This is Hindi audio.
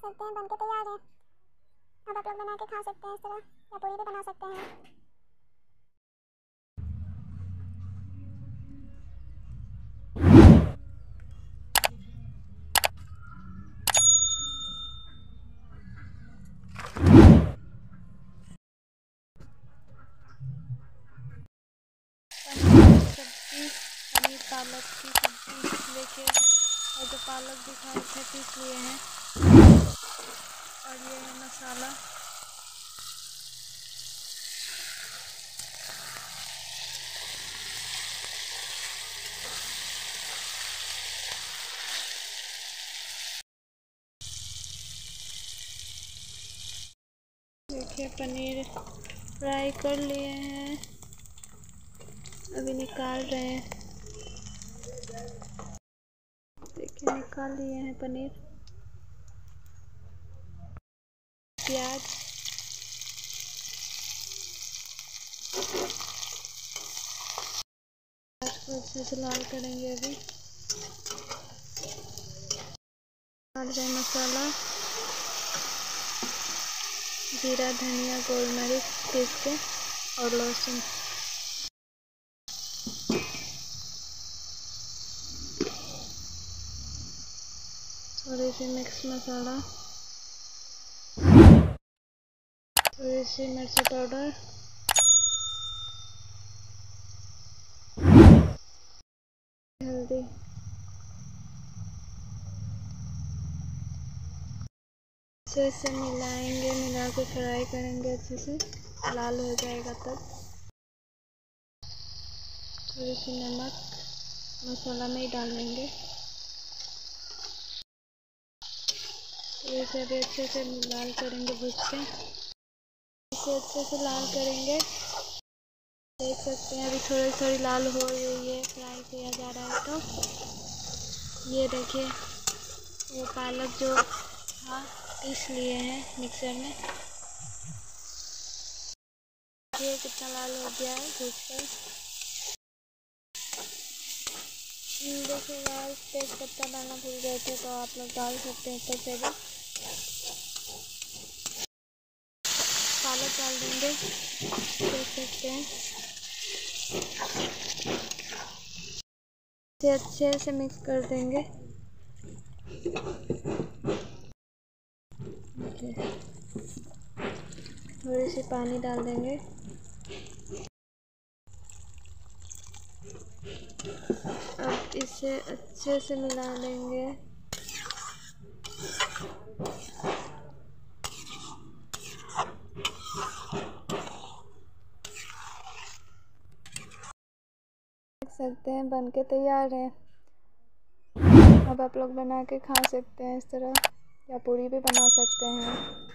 सकते हैं, बन के तैयार है। अब आप लोग बना के खा सकते हैं इस तरह, या पूरी भी बना सकते हैं। पालक की सब्ज़ी देखिए और जो पालक दिखाए थे, पीस लिए हैं। और ये है मसाला देखिए, पनीर फ्राई कर लिए हैं। अभी निकाल रहे हैं। देखिए, निकाल लिए हैं पनीर। प्याज। अच्छे से लाल करेंगे अभी। डाल रहे मसाला। जीरा, धनिया गोल मरीच पीस के और लहसुन। थोड़ी सी मिक्स मसाला। थोड़ी सी मिर्ची पाउडर हल्दी से मिलाएँगे, मिला के फ्राई करेंगे अच्छे से। लाल हो जाएगा तब। थोड़ी सी नमक, मसाला में ही डाल देंगे। ये सभी अच्छे से लाल करेंगे भूज के। इसे अच्छे से लाल करेंगे। देख सकते हैं, अभी थोड़ी थोड़ी लाल हो रही है, फ्राई किया जा रहा है तो। ये देखिए, वो पालक जो था, पीस लिए हैं मिक्सर में। ये कितना लाल हो गया है भूज कर देखिए गाइस तेज पत्ता डालना भूल गए थे तो आप लोग डाल सकते हैं से। भी पालक डाल देंगे। देख सकते हैं। इसे अच्छे से मिक्स कर देंगे। थोड़ी सी पानी डाल देंगे। अब इसे अच्छे से मिला लेंगे सकते हैं बन के तैयार है। अब आप लोग बना के खा सकते हैं इस तरह, या पूरी भी बना सकते हैं।